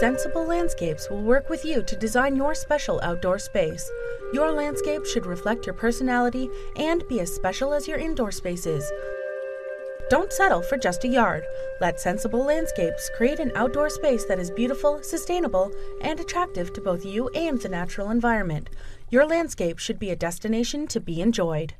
Scent-sible Landscapes will work with you to design your special outdoor space. Your landscape should reflect your personality and be as special as your indoor space is. Don't settle for just a yard. Let Scent-sible Landscapes create an outdoor space that is beautiful, sustainable, and attractive to both you and the natural environment. Your landscape should be a destination to be enjoyed.